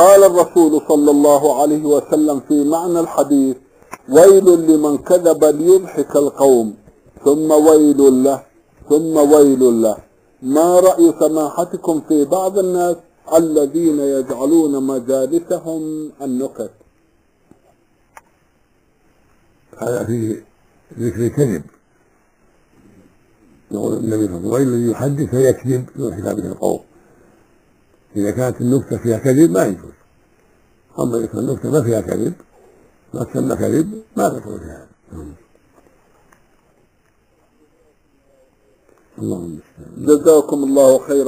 قال الرسول صلى الله عليه وسلم في معنى الحديث ويل لمن كذب ليضحك القوم. ثم ويل له ثم ويل له. ما رأي سماحتكم في بعض الناس الذين يجعلون مجالسهم النكت؟ هذا فيه ذكر الكذب يقول النبي صلى الله عليه وسلم ويل يحدث فيكذب يضحك به القوم. إذا كانت النكتة فيها كذب ما يجوز أما إذا كانت النكتة ما فيها كذب ما تسمى كذب ما تدخل فيها. اللهم جزاكم الله خيرا.